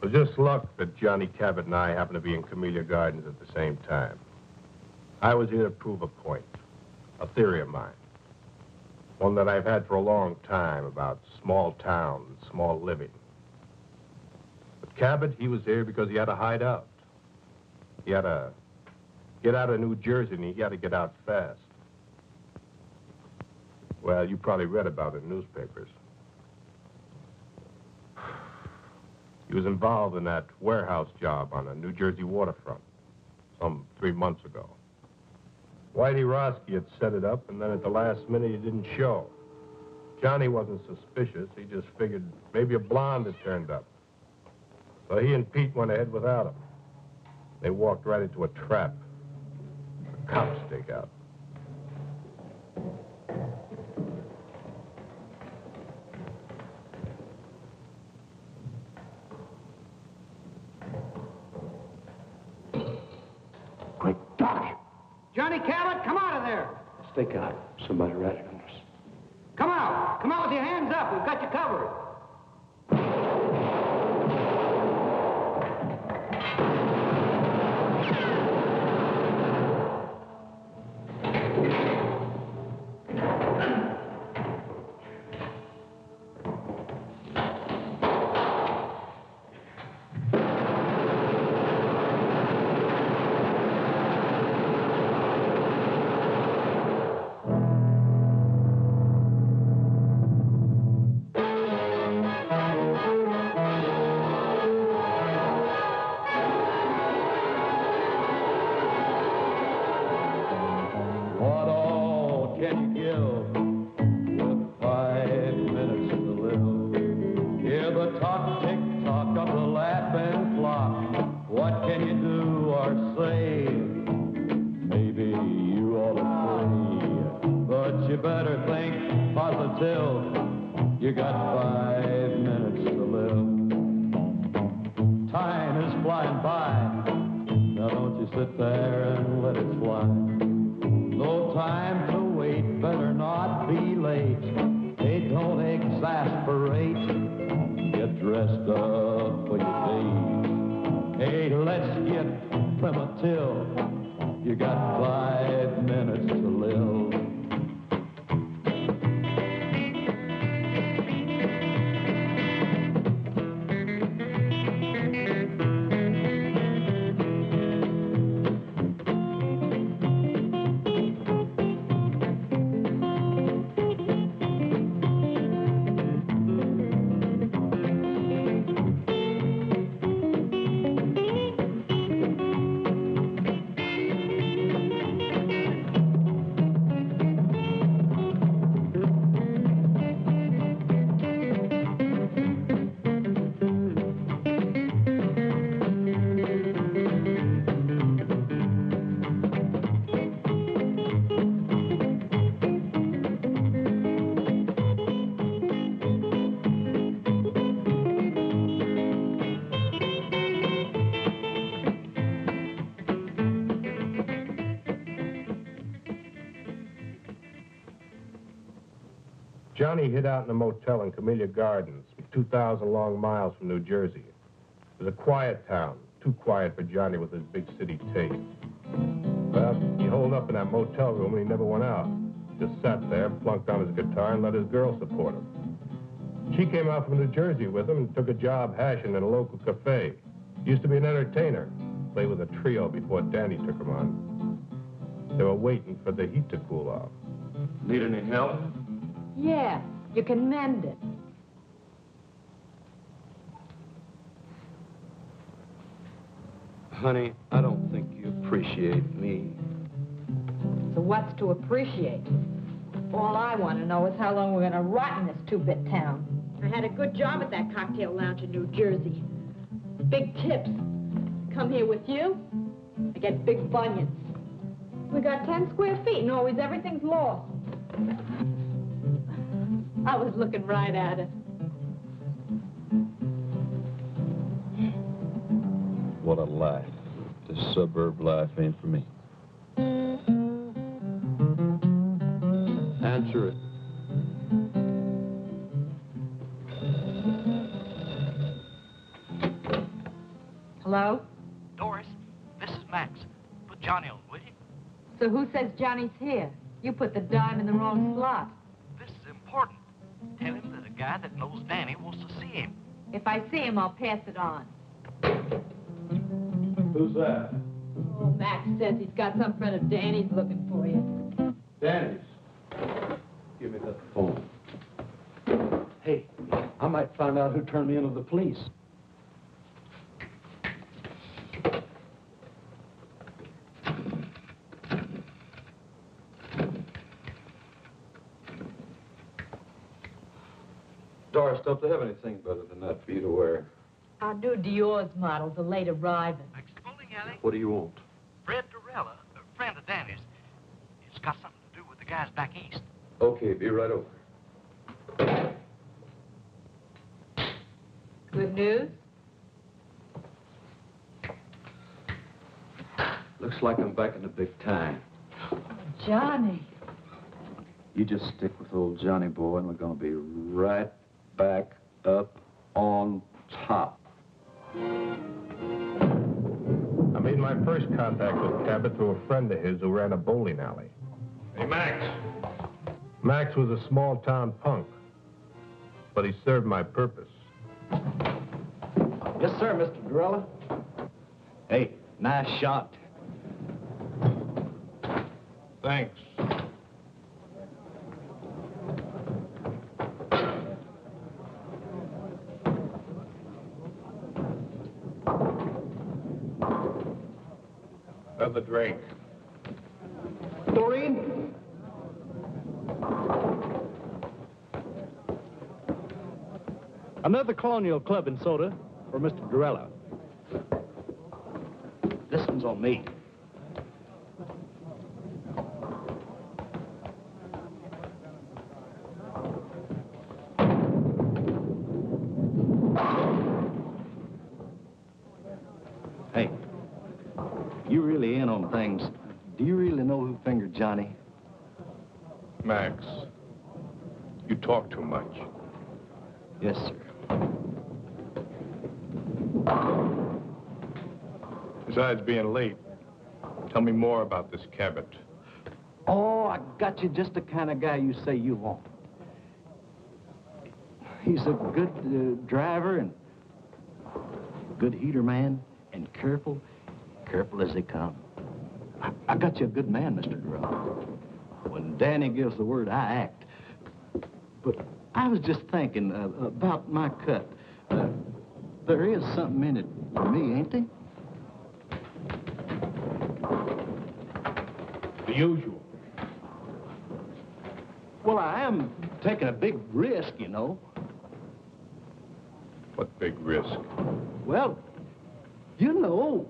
It was just luck that Johnny Cabot and I happened to be in Camellia Gardens at the same time. I was here to prove a point, a theory of mine. One that I've had for a long time about small town, small living. But Cabot, he was here because he had to hide out. He had to get out of New Jersey, and he had to get out fast. Well, you probably read about it in newspapers. He was involved in that warehouse job on the New Jersey waterfront some three months ago. Whitey Roski had set it up, and then at the last minute, he didn't show. Johnny wasn't suspicious. He just figured maybe a blonde had turned up. So he and Pete went ahead without him. They walked right into a trap. A cop stakeout. Stake out. Somebody ratted on us. Come out. Come out with your hands up. We've got you covered. Don't you sit there and let it fly. No time to wait, better not be late. Hey, don't exasperate. Get dressed up for your date. Hey, let's get primitive. You got five Johnny hid out in a motel in Camellia Gardens, 2,000 long miles from New Jersey. It was a quiet town, too quiet for Johnny with his big city taste. Well, he holed up in that motel room and he never went out. Just sat there, plunked on his guitar, and let his girl support him. She came out from New Jersey with him and took a job hashing in a local cafe. Used to be an entertainer. Played with a trio before Danny took him on. They were waiting for the heat to cool off. Need any help? Yeah, you can mend it. Honey, I don't think you appreciate me. So what's to appreciate? All I want to know is how long we're going to rot in this two-bit town. I had a good job at that cocktail lounge in New Jersey. Big tips. Come here with you, I get big bunions. We got 10 square feet and always everything's lost. I was looking right at it. What a life. This suburb life ain't for me. Answer it. Hello? Doris, this is Max. Put Johnny on, will you? So who says Johnny's here? You put the dime in the wrong slot. Guy that knows Danny wants to see him. If I see him, I'll pass it on. Who's that? Oh, Max says he's got some friend of Danny's looking for you. Danny's. Give me that phone. Hey, I might find out who turned me into the police. Doris, don't they have anything better than that for you to wear? Our new Dior's models are late arriving. Max Bowling Alley, What do you want? Fred Dorella, a friend of Danny's. It's got something to do with the guys back east. Okay, be right over. Good news? Looks like I'm back in the big time. Johnny. You just stick with old Johnny boy, and we're gonna be right back up on top. I made my first contact with Cabot through a friend of his who ran a bowling alley. Hey, Max. Max was a small-town punk, but he served my purpose. Yes, sir, Mr. Gorilla. Hey, nice shot. Thanks. Another drink. Doreen? Another Colonial Club and soda for Mr. Dorella. This one's on me. Hey, you really in on things. Do you really know who fingered Johnny? Max, you talk too much. Yes, sir. Besides being late, tell me more about this Cabot. Oh, I got you just the kind of guy you say you want. He's a good uh, driver and good heater man and careful, careful as they come. I, I got you a good man, Mr. Durrell. When Danny gives the word, I act. But I was just thinking uh, about my cut. Uh, there is something in it for me, ain't there? The usual. Well, I am taking a big risk, you know. What big risk? Well, you know.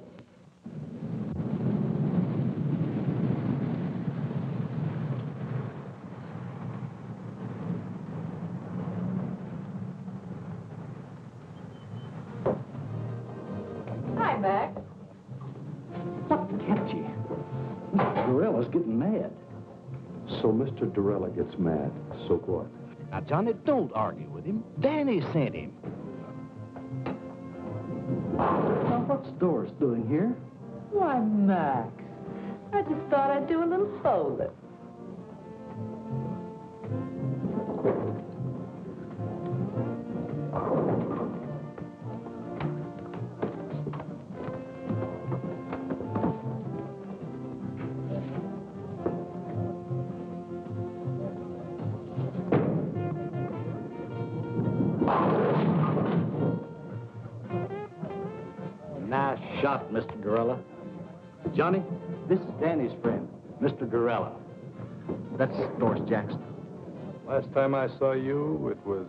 So Mr. Durella gets mad. So what? Now, Johnny, don't argue with him. Danny sent him. Now, what's Doris doing here? Why, Max. I just thought I'd do a little bowling. Gorella. Johnny, this is Danny's friend, Mr. Gorella. That's Doris Jackson. Last time I saw you, it was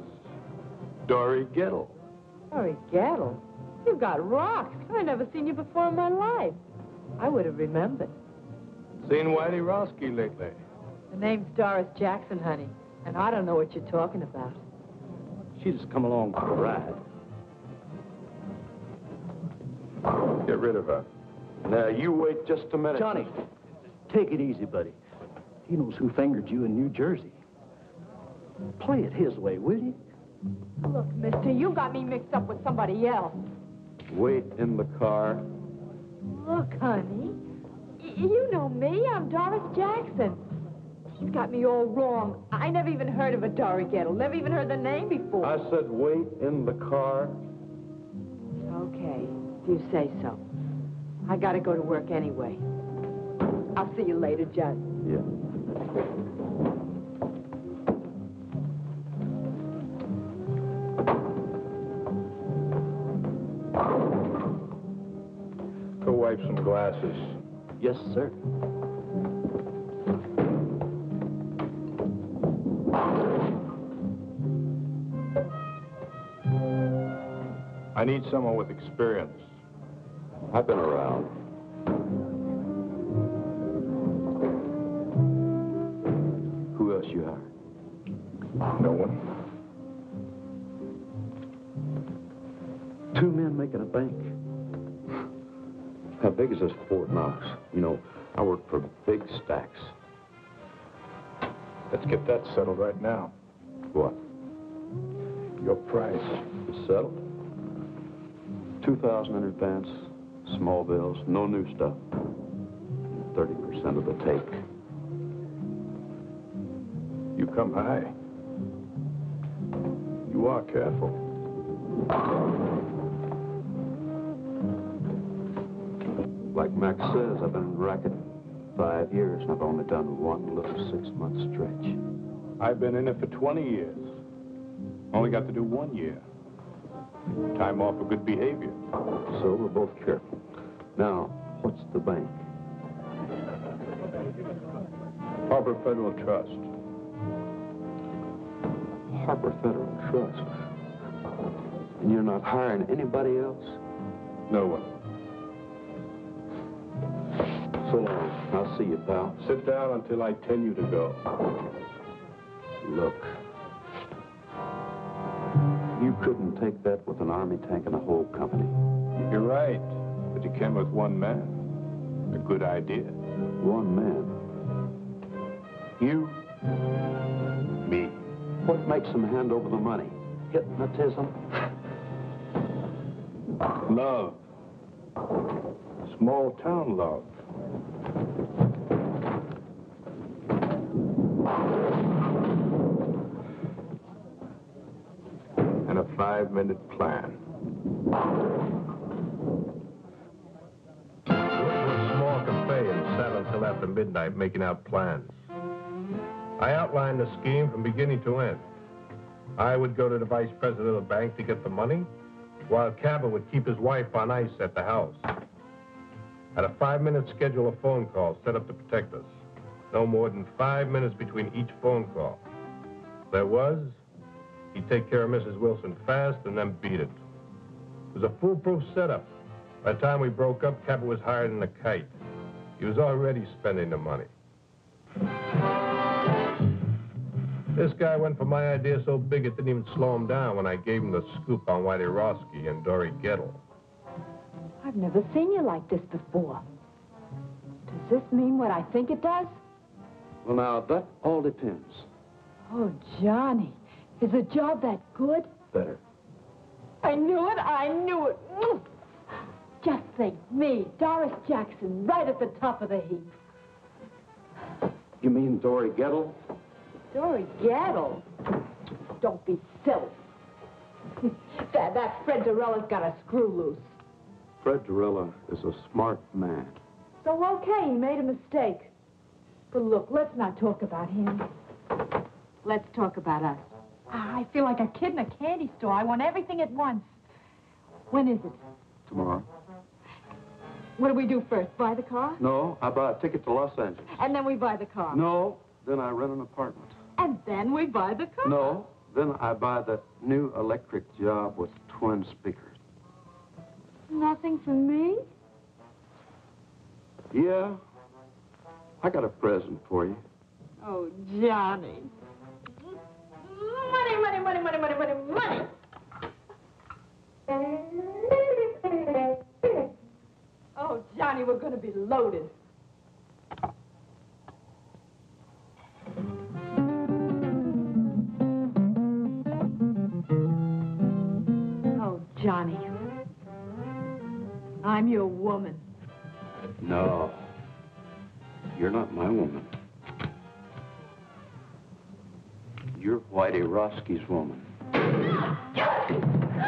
Dory Gettle. Dory Gattle, you've got rocks. I never seen you before in my life. I would have remembered. Seen Whitey Rosky lately? The name's Doris Jackson, honey, and I don't know what you're talking about. She just come along for a ride. Get rid of her. Now, you wait just a minute. Johnny, take it easy, buddy. He knows who fingered you in New Jersey. Play it his way, will you? Look, mister, you got me mixed up with somebody else. Wait in the car. Look, honey. Y- you know me. I'm Doris Jackson. He's got me all wrong. I never even heard of a Dory Gettle. Never even heard the name before. I said wait in the car. Okay, if you say so. I gotta go to work anyway. I'll see you later, Judd. Yeah. Go wipe some glasses. Yes, sir. I need someone with experience. I've been around. Who else you hired? No one. Two men making a bank. How big is this Fort Knox? You know, I work for big stacks. Let's get that settled right now. What? Your price. It's settled? 2,000 in advance, small bills, no new stuff. 30% of the take. You come high. You are careful. Like Max says, I've been in racket five years, and I've only done one little six-month stretch. I've been in it for 20 years. Only got to do one year. Time off for good behavior. So we're both careful. Now, what's the bank? Harbor Federal Trust. Harbor Federal Trust. And you're not hiring anybody else? No one. So long. I'll see you, pal. Sit down until I tell you to go. Look. You couldn't take that with an army tank and a whole company. You're right. But you can with one man. A good idea. One man. You, me. What makes them hand over the money? Hypnotism? Love. Small town love. And a five-minute plan. A small cafe and sat until after midnight making out plans. I outlined the scheme from beginning to end. I would go to the vice president of the bank to get the money, while Cabot would keep his wife on ice at the house. Had a five-minute schedule of phone calls set up to protect us. No more than five minutes between each phone call. There was, he'd take care of Mrs. Wilson fast and then beat it. It was a foolproof setup. By the time we broke up, Cabot was higher than a kite. He was already spending the money. This guy went for my idea so big it didn't even slow him down when I gave him the scoop on Whitey Roski and Dory Gettle. I've never seen you like this before. Does this mean what I think it does? Well, now, that all depends. Oh, Johnny, is the job that good? Better. I knew it, I knew it. Just think, me, Doris Jackson, right at the top of the heap. You mean Dory Gettle? Dory Gettle. Don't be silly. that, that Fred Dorella's got a screw loose. Fred Dorella is a smart man. So, okay, he made a mistake. But look, let's not talk about him. Let's talk about us. Ah, I feel like a kid in a candy store. I want everything at once. When is it? Tomorrow? What do we do first? Buy the car? No, I buy a ticket to Los Angeles. And then we buy the car. No, then I rent an apartment. And then we buy the car. No, then I buy that new electric job with twin speakers. Nothing for me? Yeah, I got a present for you. Oh, Johnny. Money, money, money, money, money, money. Oh, Johnny, we're going to be loaded. Oh, Johnny. I'm your woman. No. You're not my woman. You're Whitey Roski's woman.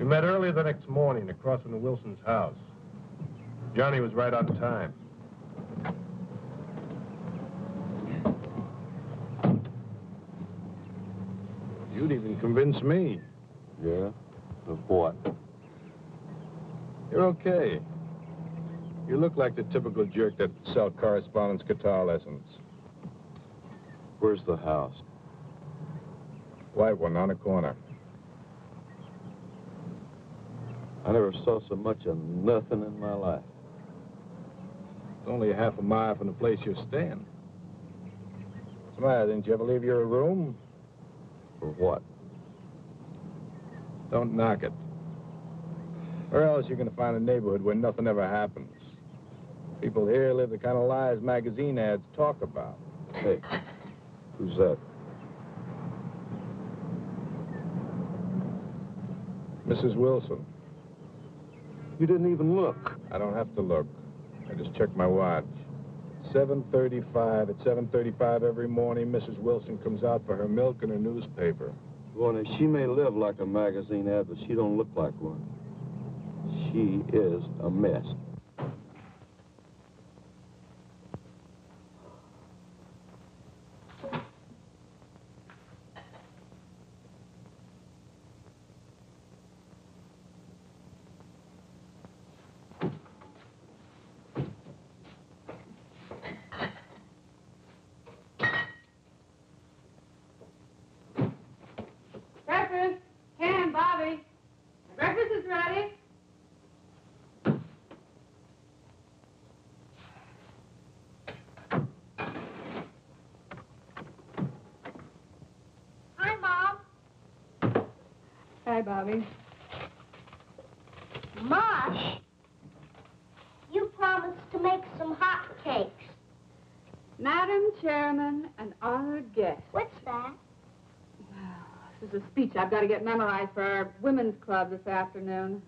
We met early the next morning across from the Wilson's house. Johnny was right on time. You'd even convince me. Yeah? Of what? You're okay. You look like the typical jerk that sell correspondence guitar lessons. Where's the house? White one on the corner. I never saw so much of nothing in my life. It's only a half a mile from the place you're staying. What's the matter? Didn't you ever leave your room? For what? Don't knock it. Or else you're gonna find a neighborhood where nothing ever happens? People here live the kind of lives magazine ads talk about. Hey, who's that? Mrs. Wilson. You didn't even look. I don't have to look. I just checked my watch. 7.35. At 7.35 every morning, Mrs. Wilson comes out for her milk and her newspaper. Well, now, she may live like a magazine ad, but she don't look like one. She is a mess. Breakfast. Ken, Bobby. Breakfast is ready. Hi, Mom. Hi, Bobby. Mosh, you promised to make some hot cakes. Madam Chairman and honored guests. What's that? This is a speech I've got to get memorized for our women's club this afternoon.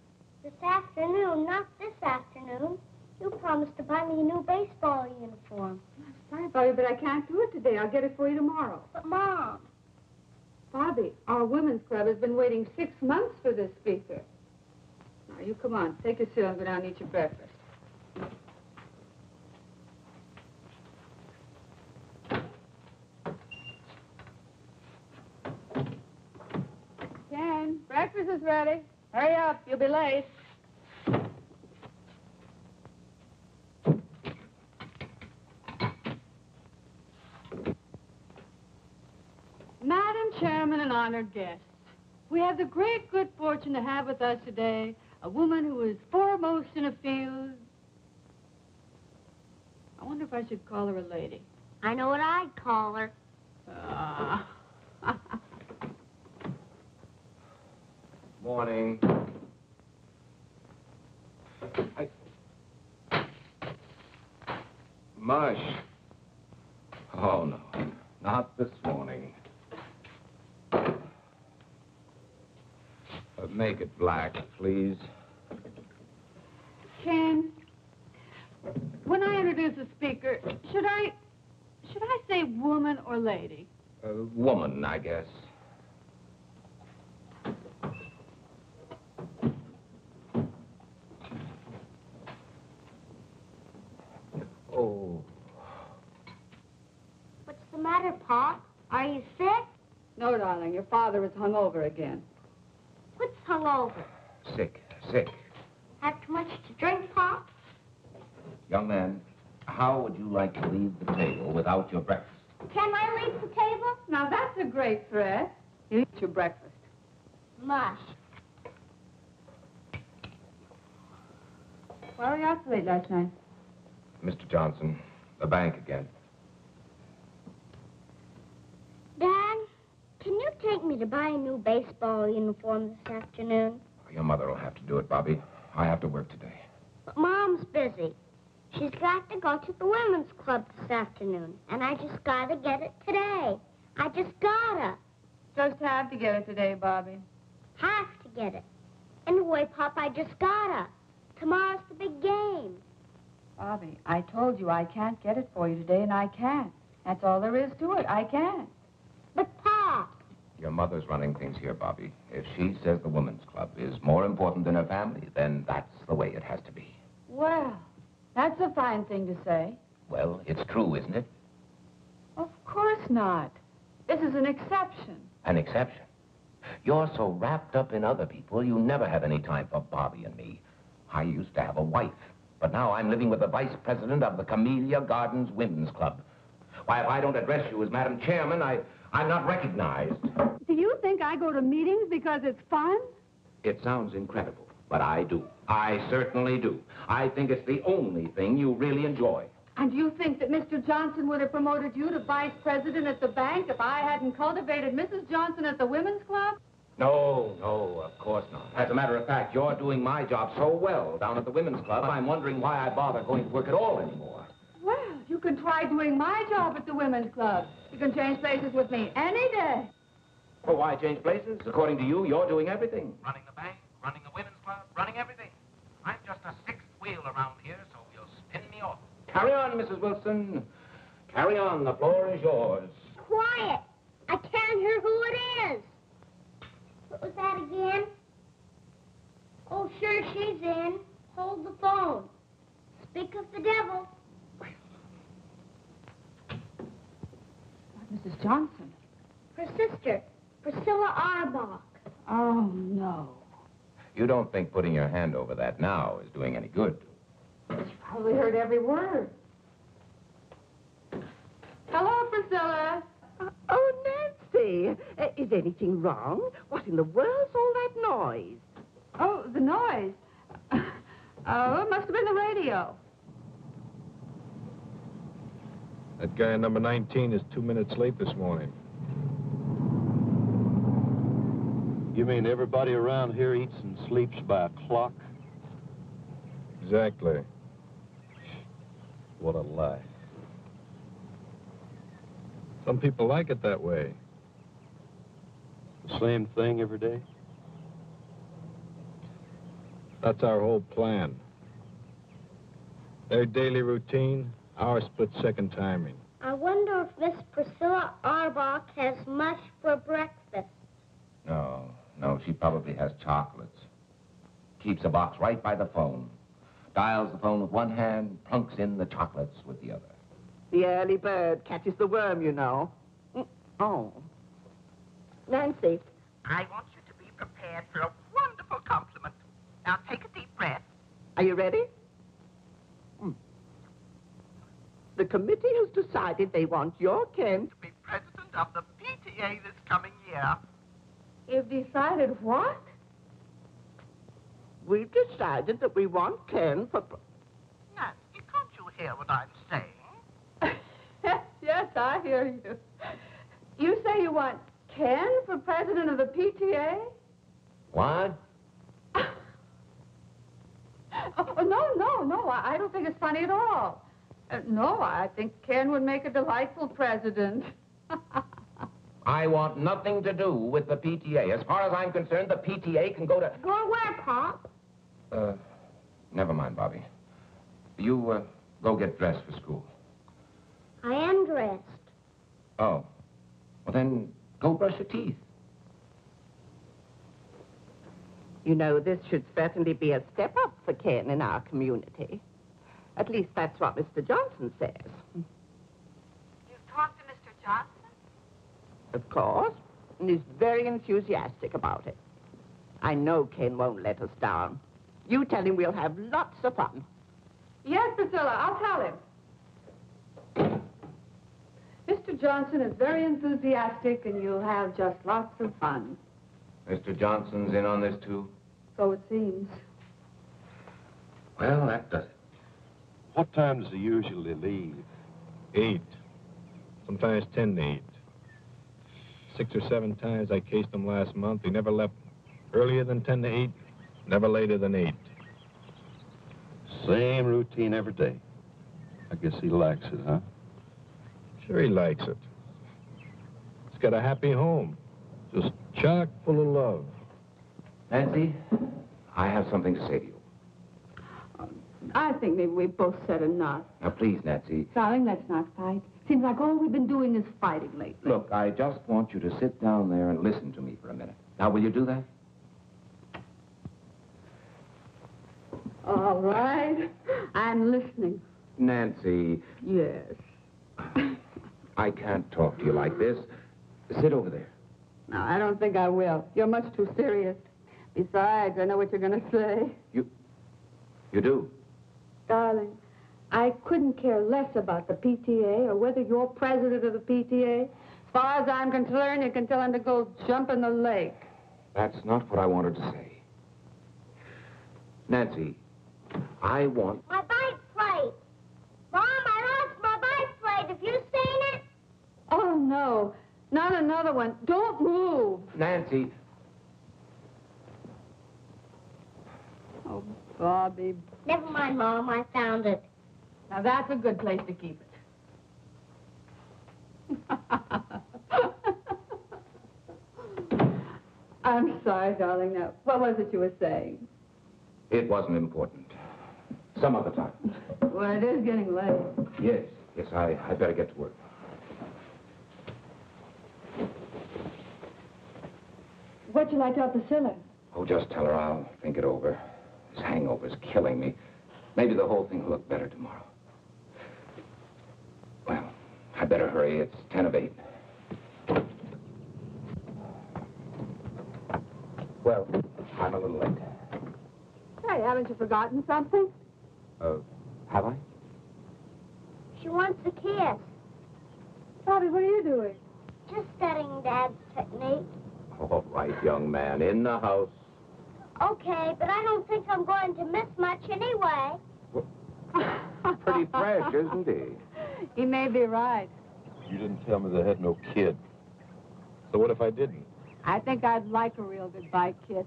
This afternoon, not this afternoon. You promised to buy me a new baseball uniform. Sorry, Bobby, but I can't do it today. I'll get it for you tomorrow. But, Mom, Bobby, our women's club has been waiting six months for this speaker. Now, you come on. Take your seat and go down and eat your breakfast. Ken, breakfast is ready. Hurry up. You'll be late. Madam Chairman and honored guests, we have the great good fortune to have with us today a woman who is foremost in a field. I wonder if I should call her a lady. I know what I'd call her. Ah. Morning. I... Mush. Oh, no. Not this morning. Make it black, please. Ken, when I introduce a speaker, should I should I say woman or lady? Uh, woman, I guess. Oh, What's the matter, Pop? Are you sick? No, darling, your father is hungover again. What's hungover? Sick, sick. Had too much to drink, Pop? Young man, how would you like to leave the table without your breakfast? Can I leave the table? Now, that's a great threat. You eat your breakfast. Mush. Why were you out so late last night? Mr. Johnson, the bank again. Dad? Take me to buy a new baseball uniform this afternoon? Your mother will have to do it, Bobby. I have to work today. But Mom's busy. She's got to go to the women's club this afternoon, and I just gotta get it today. I just gotta. Just have to get it today, Bobby. Have to get it. Anyway, Pop, I just gotta. Tomorrow's the big game. Bobby, I told you I can't get it for you today, and I can't. That's all there is to it. I can't. But, Pop, Your mother's running things here, Bobby. If she says the women's club is more important than her family, then that's the way it has to be. Well, that's a fine thing to say. Well, it's true, isn't it? Of course not. This is an exception. An exception. You're so wrapped up in other people, you never have any time for Bobby and me. I used to have a wife, but now I'm living with the vice president of the Camellia Gardens Women's Club. Why, if I don't address you as Madam Chairman, I, I'm not recognized. Do you think I go to meetings because it's fun? It sounds incredible, but I do. I certainly do. I think it's the only thing you really enjoy. And do you think that Mr. Johnson would have promoted you to vice president at the bank if I hadn't cultivated Mrs. Johnson at the women's club? No, no, of course not. As a matter of fact, you're doing my job so well down at the women's club, I'm wondering why I bother going to work at all anymore. Well, you can try doing my job at the women's club. You can change places with me any day. Well, why change places? According to you, you're doing everything. Running the bank, running the women's club, running everything. I'm just a sixth wheel around here, so you'll spin me off. Carry on, Mrs. Wilson. Carry on. The floor is yours. quiet. I can't hear who it is. What was that again? Oh, sure, she's in. Hold the phone. Speak of the devil. Mrs. Johnson. Her sister, Priscilla Arbach. Oh, no. You don't think putting your hand over that now is doing any good? She probably heard every word. Hello, Priscilla. Oh, Nancy, uh, is anything wrong? What in the world's all that noise? Oh, the noise. Oh, it must have been the radio. That guy number 19 is two minutes late this morning. You mean everybody around here eats and sleeps by a clock? Exactly. What a lie. Some people like it that way. The same thing every day? That's our whole plan. Their daily routine, our split-second timing. I wonder if Miss Priscilla Arbach has mush for breakfast. No, no, she probably has chocolates. Keeps a box right by the phone. Dials the phone with one hand, plunks in the chocolates with the other. The early bird catches the worm, you know. Mm, Oh. Nancy, I want you to be prepared for a wonderful compliment. Now take a deep breath. are you ready? Mm. The committee has decided they want your Ken to Be president of the PTA this coming year. You've decided what? We've decided that we want Ken for... pre- Nancy, can't you hear what I'm saying? yes, I hear you. You say you want Ken for president of the PTA? What? Oh, no, no, no. I I don't think it's funny at all. Uh, no, I think Ken would make a delightful president. I want nothing to do with the PTA. As far as I'm concerned, the PTA can go to... Go where, Pop? Uh, never mind, Bobby. You, uh, go get dressed for school. I am dressed. Oh. Well, then, go brush your teeth. You know, this should certainly be a step up for Ken in our community. At least that's what Mr. Johnson says. You've talked to Mr. Johnson? Of course. And he's very enthusiastic about it. I know Ken won't let us down. You tell him we'll have lots of fun. Yes, Priscilla, I'll tell him. Mr. Johnson is very enthusiastic, and you'll have just lots of fun. Mr. Johnson's in on this, too? So it seems. Well, that does it. What time does he usually leave? Eight. Sometimes ten to eight. Six or seven times I cased him last month. He never left earlier than 10 to 8, never later than 8. Same routine every day. I guess he likes it, huh? Sure he likes it. He's got a happy home. Just chock full of love. Nancy, I have something to say to you. I think maybe we've both said enough. Now, please, Nancy, Darling, let's not fight. Seems like all we've been doing is fighting lately. look, I just want you to sit down there and listen to me for a minute. Now, will you do that? All right. I'm listening. Nancy, Yes. I can't talk to you like this. Sit over there. No, I don't think I will. You're much too serious. Besides, I know what you're going to say. You... You do? Darling, I couldn't care less about the PTA or whether you're president of the PTA. As far as I'm concerned, you can tell him to go jump in the lake. That's not what I wanted to say. Nancy, I want. My bike plate. Mom, I lost my bike plate. Have you seen it? Oh, no. Not another one. Don't move. Nancy, Oh, Bobby. Never mind, Mom. I found it. Now, that's a good place to keep it. I'm sorry, darling. Now, what was it you were saying? it wasn't important. Some other time. Well, it is getting late. Yes, yes, I, I better get to work. What'd you like to tell Priscilla? Oh, just tell her I'll think it over. This hangover's killing me. Maybe the whole thing will look better tomorrow. Well, I better hurry. It's ten of eight. Well, I'm a little late. Hey, haven't you forgotten something? Uh, have I? She wants a kiss. Bobby, what are you doing? Just studying Dad's technique. All right, young man, in the house. Okay, but I don't think I'm going to miss much anyway. Pretty fresh, isn't he? He may be right. You didn't tell me they had no kid. So what if I didn't? I think I'd like a real goodbye kiss.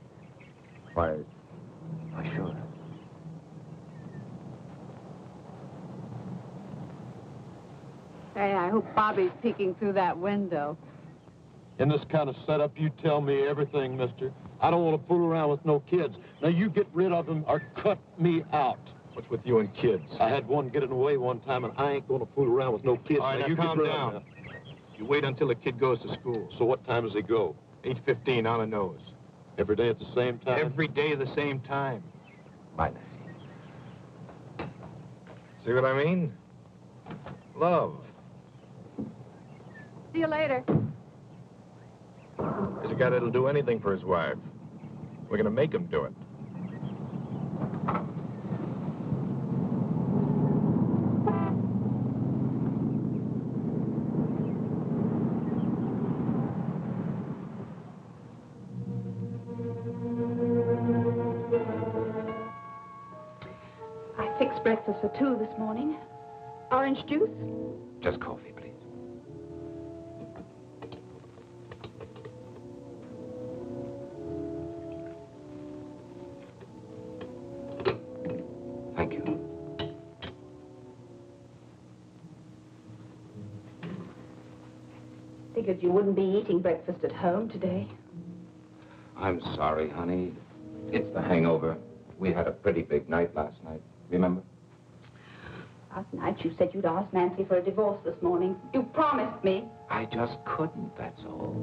Why, I should. Hey, I hope Bobby's peeking through that window. In this kind of setup, you tell me everything, mister. I don't want to fool around with no kids. Now, you get rid of them or cut me out. What's with you and kids? I had one getting away one time, and I ain't going to fool around with no kids. All right, now you calm get down. You wait until the kid goes to school. So what time does he go? 8.15 on the nose. Every day at the same time? Every day at the same time. Bye, Nancy. See what I mean? Love. See you later. He's a guy that'll do anything for his wife. We're gonna make them do it. I fixed breakfast for two this morning. Orange juice? Just coffee, home today. I'm sorry, honey. It's the hangover. We had a pretty big night last night. Remember? Last night you said you'd ask Nancy for a divorce this morning. You promised me. I just couldn't, that's all.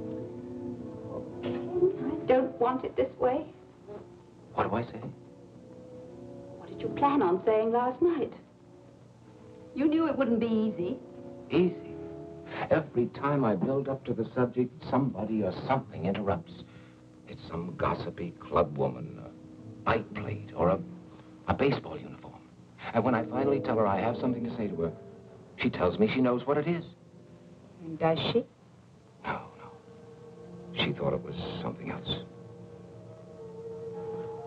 I don't want it this way. What do I say? What did you plan on saying last night? You knew it wouldn't be easy. Easy. Every time I build up to the subject, somebody or something interrupts. It's some gossipy club woman, a bike plate, or a, a baseball uniform. And when I finally tell her I have something to say to her, she tells me she knows what it is. And does she? No, no. She thought it was something else.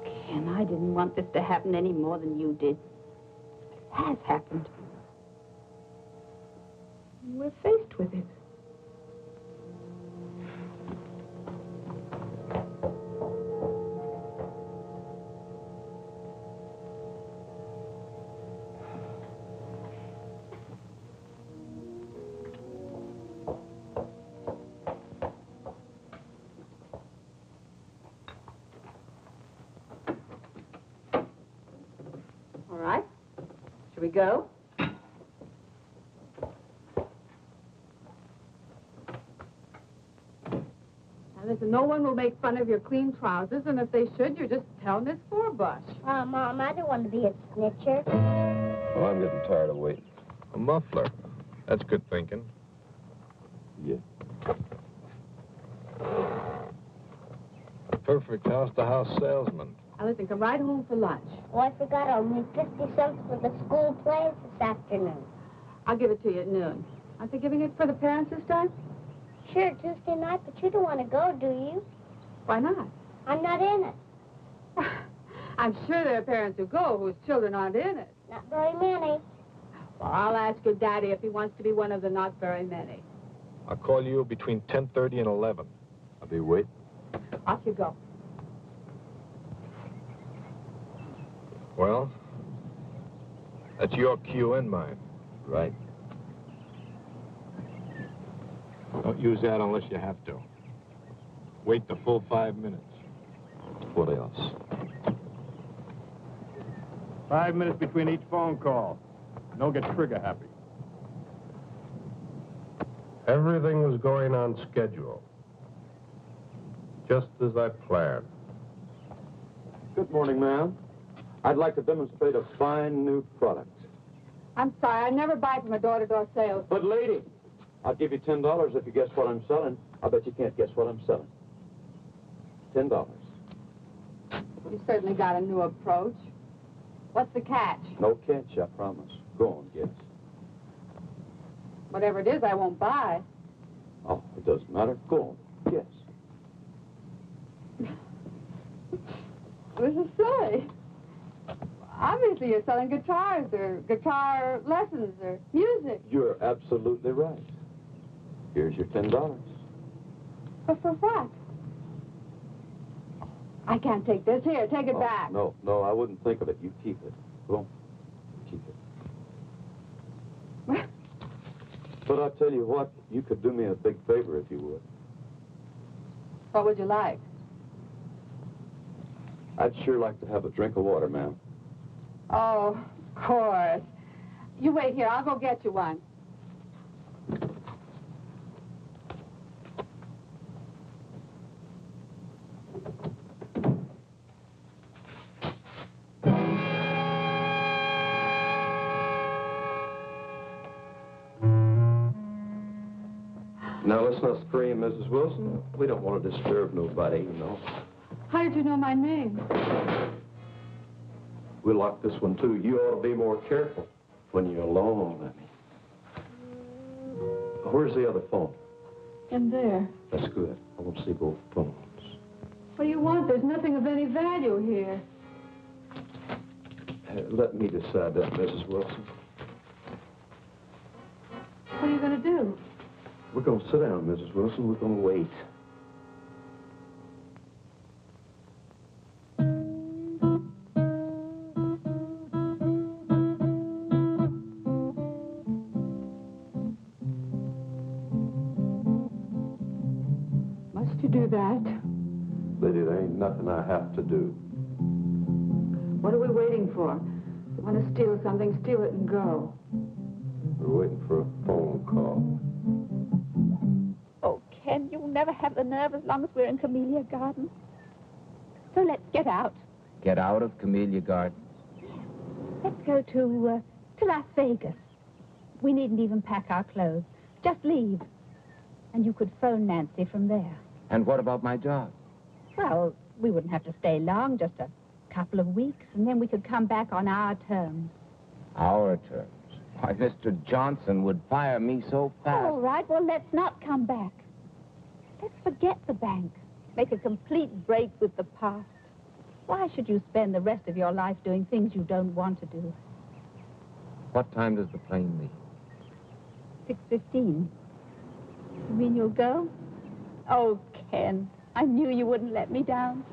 Ken, I didn't want this to happen any more than you did. It has happened. We're faced with it. All right. Shall we go? Now, listen, no one will make fun of your clean trousers, and if they should, you just tell Miss Forbush. Oh, uh, Mom, I don't want to be a snitcher. Well, I'm getting tired of waiting. A muffler. That's good thinking. Yeah. A perfect house-to-house salesman. Now, listen, come right home for lunch. Oh, I forgot only 50 cents for the school plays this afternoon. I'll give it to you at noon. Aren't they giving it for the parents this time? Sure, Tuesday night, but you don't want to go, do you? Why not? I'm not in it. I'm sure there are parents who go whose children aren't in it. Not very many. Well, I'll ask your daddy if he wants to be one of the not very many. I'll call you between 10.30 and 11. I'll be waiting. Off you go. Well, that's your cue and mine. Right. Don't use that unless you have to. Wait the full five minutes. What else? Five minutes between each phone call. Don't get trigger happy. Everything was going on schedule. Just as I planned. Good morning, ma'am. I'd like to demonstrate a fine new product. I'm sorry, I never buy from a door-to-door sales. But, lady, I'll give you ten dollars if you guess what I'm selling. I bet you can't guess what I'm selling. Ten dollars. You certainly got a new approach. What's the catch? No catch, I promise. Go on, guess. Whatever it is, I won't buy. Oh, it doesn't matter. Go on, guess. what does it say? Obviously, you're selling guitars or guitar lessons or music. You're absolutely right. Here's your ten dollars. But for what? I can't take this. Here, take it Oh, back. No, no, I wouldn't think of it. You keep it. On. Keep it. But I'll tell you what, you could do me a big favor if you would. What would you like? I'd sure like to have a drink of water, ma'am. Oh, of course. You wait here. I'll go get you one. Let's not scream, Mrs. Wilson. We don't want to disturb nobody, you know. How did you know my name? We locked this one, too. You ought to be more careful when you're alone with me. Where's the other phone? In there. That's good. I want to see both phones. What do you want? There's nothing of any value here. Uh, let me decide that, Mrs. Wilson. What are you going to do? We're going to sit down, Mrs. Wilson. We're going to wait. Must you do that? Lady, there ain't nothing I have to do. What are we waiting for? You want to steal something, steal it and go. Nerve as long as we're in Camellia Gardens. So let's get out. Get out of Camellia Gardens. Let's go to, uh, to Las Vegas. We needn't even pack our clothes. Just leave. And you could phone Nancy from there. And what about my job? Well, we wouldn't have to stay long, just a couple of weeks, and then we could come back on our terms. Our terms. Why, Mr. Johnson would fire me so fast. All right, well, let's not come back. Let's forget the bank. Make a complete break with the past. Why should you spend the rest of your life doing things you don't want to do? What time does the plane leave? 6.15. You mean you'll go? Oh, Ken, I knew you wouldn't let me down.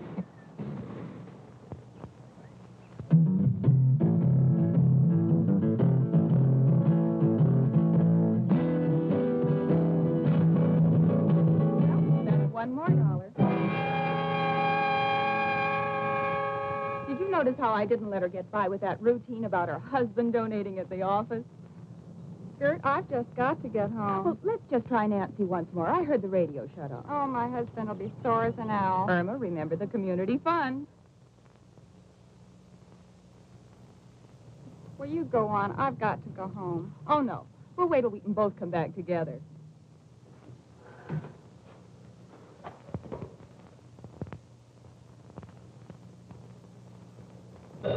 I didn't let her get by with that routine about her husband donating at the office? Gert, I've just got to get home. Well, let's just try Nancy once more. I heard the radio shut off. Oh, my husband will be sore as an owl. Irma, remember the community fund. Well, you go on. I've got to go home. Oh, no. We'll wait till we can both come back together. All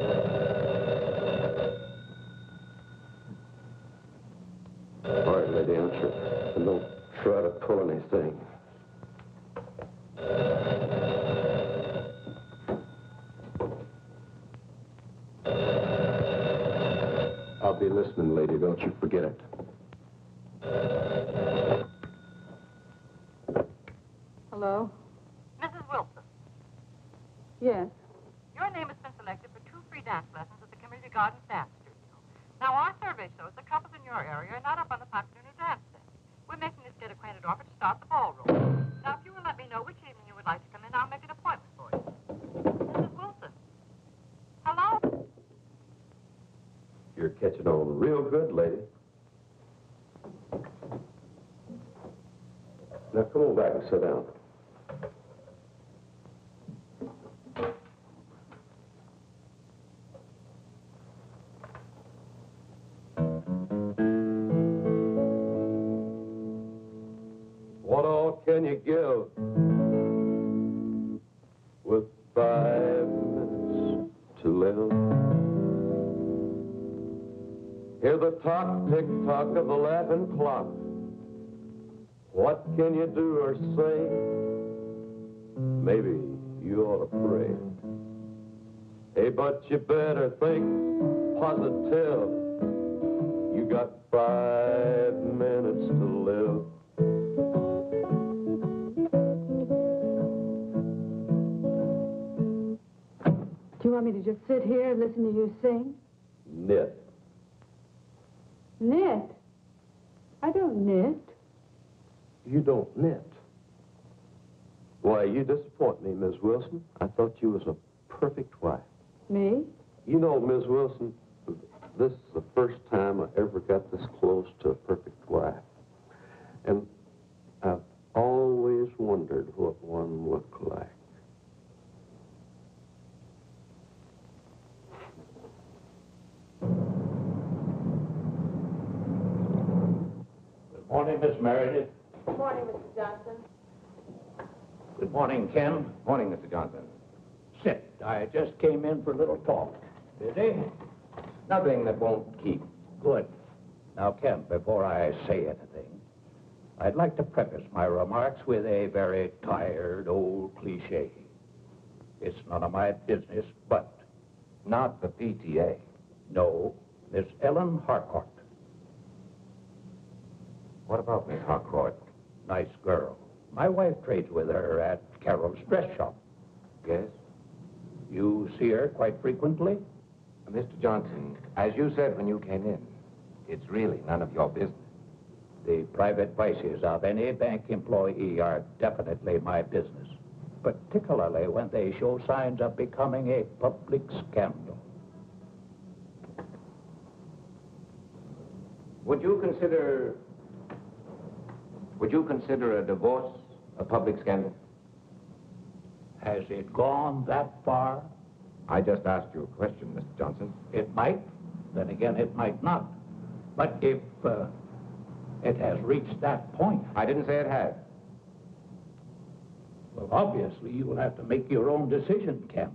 right, lady, answer. Don't try to pull anything. I'll Hear the talk, tick tock of the laughing clock. What can you do or say? Maybe you ought to pray. Hey, but you better think positive. You got five minutes to live. Do you want me to just sit here and listen to you sing? Knit. Knit? I don't knit. You don't knit. Why, you disappoint me, Miss Wilson. I thought you was a perfect wife. Me? You know, Miss Wilson, this is the first time I ever got this close to a perfect wife. And I've always wondered what one looked like. Good morning, Miss Meredith. Good morning, Mr. Johnson. Good morning, Ken. Morning, Mr. Johnson. Sit. I just came in for a little talk. Busy? Nothing that won't keep. Good. Now, Ken, before I say anything, I'd like to preface my remarks with a very tired old cliche. It's none of my business, but... Not the PTA. No, Miss Ellen Harcourt. What about Miss Harcourt? Nice girl. My wife trades with her at Carol's dress shop. Yes? You see her quite frequently? Mr. Johnson, as you said when you came in, it's really none of your business. The private vices of any bank employee are definitely my business, particularly when they show signs of becoming a public scandal. Would you consider... Would you consider a divorce a public scandal? Has it gone that far? I just asked you a question, Mr. Johnson. It might. Then again, it might not. But if uh, it has reached that point... I didn't say it had. Well, obviously, you will have to make your own decision, Ken.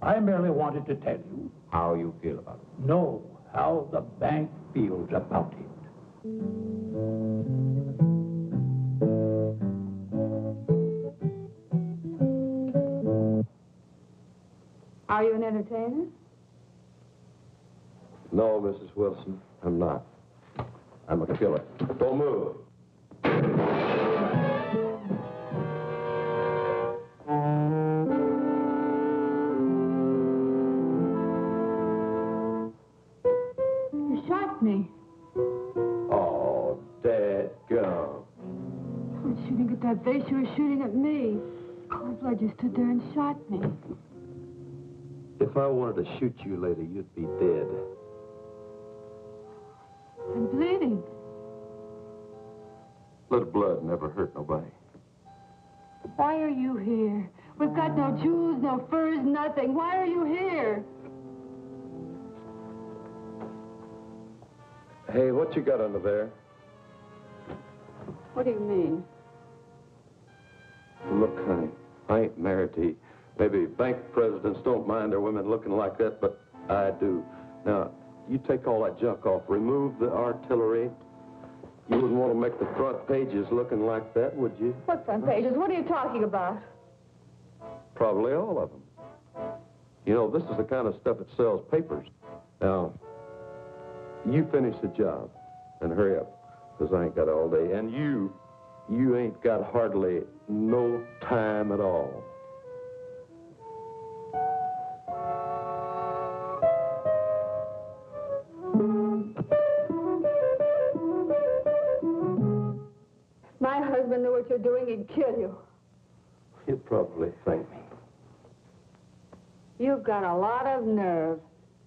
I merely wanted to tell you... How you feel about it. No, how the bank feels about it. Are you an entertainer? No, Mrs. Wilson, I'm not. I'm a killer. Don't move. You shot me. That vase, you were shooting at me. Cold blood, you stood there and shot me. If If I wanted to shoot you, lady, you'd be dead. I'm bleeding. Little blood never hurt nobody. Why are you here? We've got no jewels, no furs, nothing. Why are you here? Hey, what you got under there? What do you mean? Look, honey, I ain't married to you. Maybe bank presidents don't mind their women looking like that, but I do. Now, you take all that junk off, remove the artillery. You wouldn't want to make the front pages looking like that, would you? What front pages? What are you talking about? Probably all of them. You know, this is the kind of stuff that sells papers. Now, you finish the job and hurry up, because I ain't got all day. And you, you ain't got hardly no time at all. My husband knew what you're doing, he'd kill you. You'd probably thank me. You've got a lot of nerve.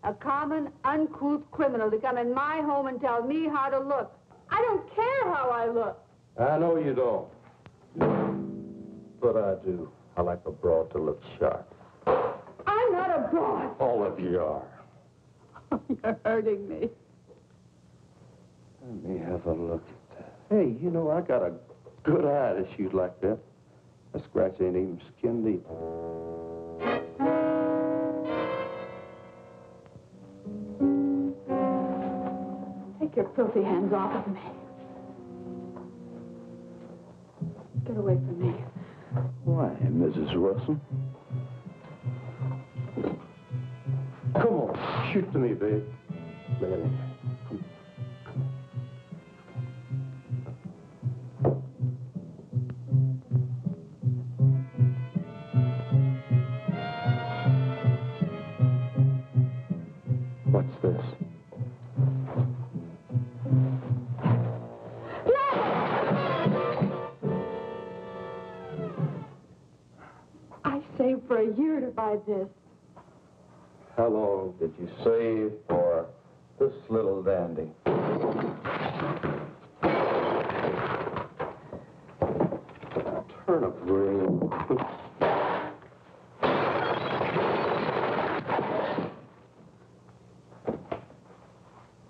A common, uncouth criminal to come in my home and tell me how to look. I don't care how I look. I know you don't. But I do. I like a broad to look sharp. I'm not a broad. All of you are. You're hurting me. Let me have a look at that. Hey, you know, I got a good eye to shoot like that. That scratch ain't even skin deep. Take your filthy hands off of me. Get away from me. Why, Mrs. Wilson? Come on, shoot to me, babe. It in. This. How long did you save for this little dandy? Turnip ring.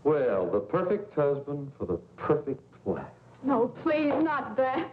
well, the perfect husband for the perfect wife. No, please, not that.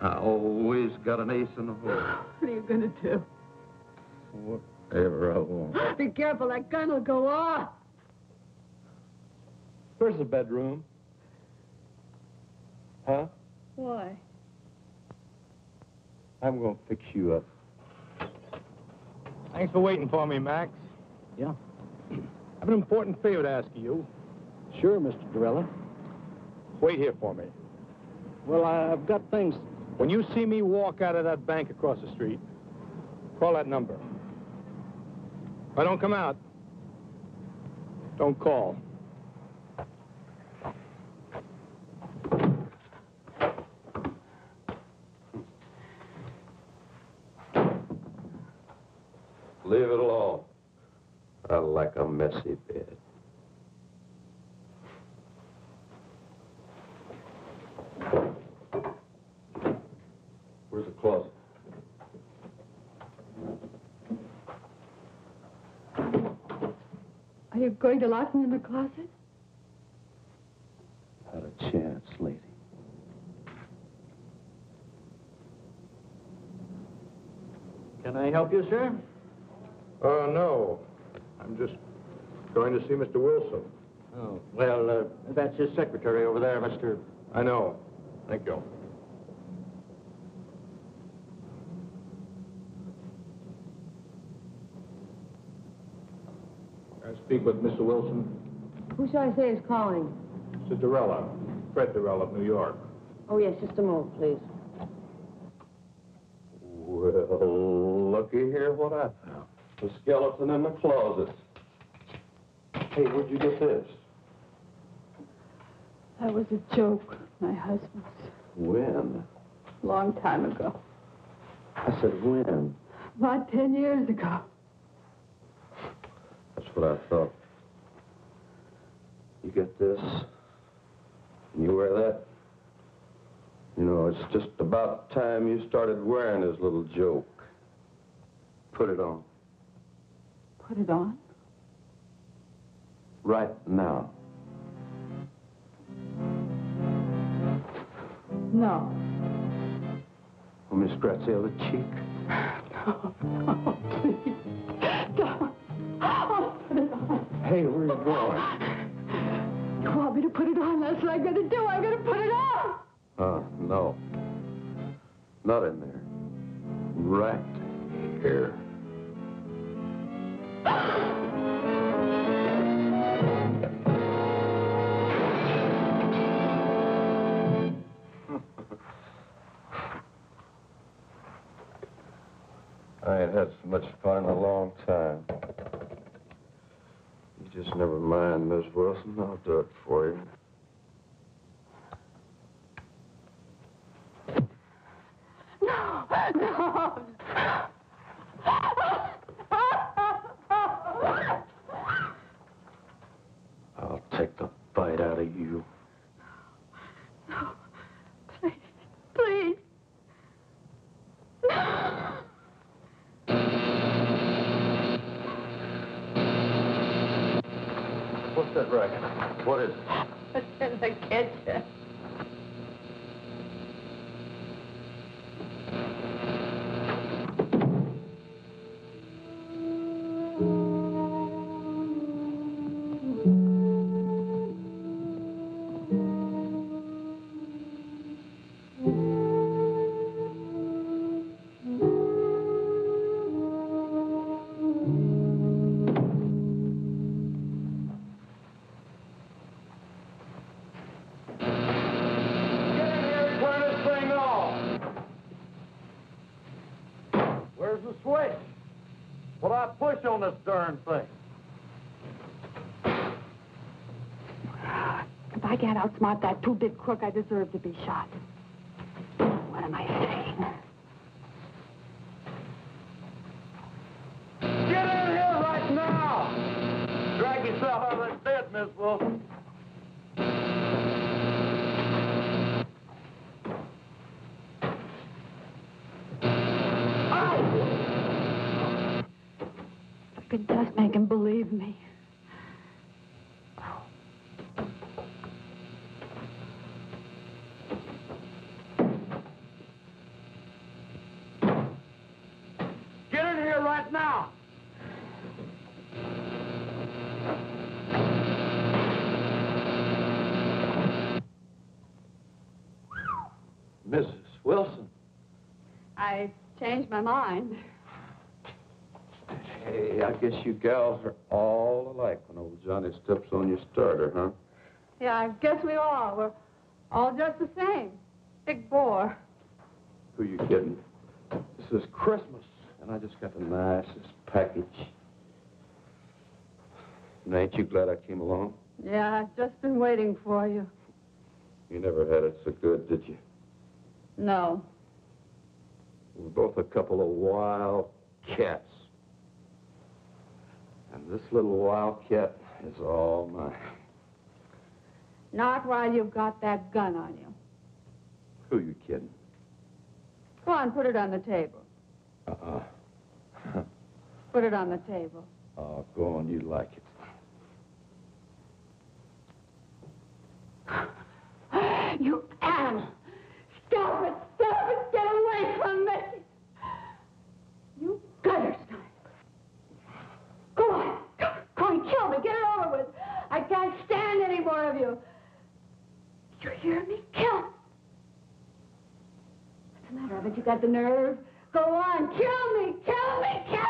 I always got an ace in the hole. What are you gonna do? Whatever I want. Be careful, that gun will go off. Where's the bedroom? Huh? Why? I'm gonna fix you up. Thanks for waiting for me, Max. Yeah. I have an important favor to ask you. Sure, Mr. Dorella. Wait here for me. Well, I've got things. When you see me walk out of that bank across the street, call that number. If I don't come out, don't call. Leave it alone. I like a messy bed. Where's the closet? Are you going to lock me in the closet? Not a chance, lady. Can I help you, sir? Uh, no. I'm just going to see Mr. Wilson. Oh, well, uh, that's his secretary over there, Mr. I know. Thank you. I speak with Mr. Wilson. Who shall I say is calling? Mr. Dorella. Fred Dorella of New York. Oh, yes, just a moment, please. Well, looky here what I found. The skeleton in the closet. Hey, where'd you get this? That was a joke, my husband's. When? Long time ago. I said when. About ten years ago. That's what I thought. You get this, and you wear that. You know, it's just about time you started wearing this little joke. Put it on. Put it on. Right now. No. Want me to scratch the other cheek? No, no, please. Hey, where are you going? You want me to put it on? That's what I'm going to do. I'm going to put it on. Uh, no. Not in there. Right here. I ain't had so much fun in a long time. Just never mind, Miss Wilson. I'll do it for you. No, no. I'll take the bite out of you. Please, please. What's that racket? What is it? Push on this darn thing? If I can't outsmart that two-bit crook, I deserve to be shot. What am I saying? Get in here right now! Drag yourself out of that bed, Miss Wilson. If I could just make him believe me. Get in here right now! Mrs. Wilson. I changed my mind. Hey, I guess you gals are all alike when old Johnny steps on your starter, huh? Yeah, I guess we are. We're all just the same. Big bore. Who you kidding? This is Christmas, and I just got the nicest package. And ain't you glad I came along? Yeah, I've just been waiting for you. You never had it so good, did you? No. We're both a couple of wild cats. And This little wildcat is all mine. Not while you've got that gun on you. Who are you kidding? Go on, put it on the table. Uh-uh. Put it on the table. Oh, go on, you like it. You animal! Stop it! Stop it! Get away from me! You gutter snipe! Go on! Go on, kill me! Get it over with! I can't stand any more of you! You hear me? Kill! What's the matter? Haven't you got the nerve? Go on! Kill me! Kill me! Kill me!